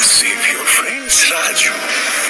save your friends, Raju.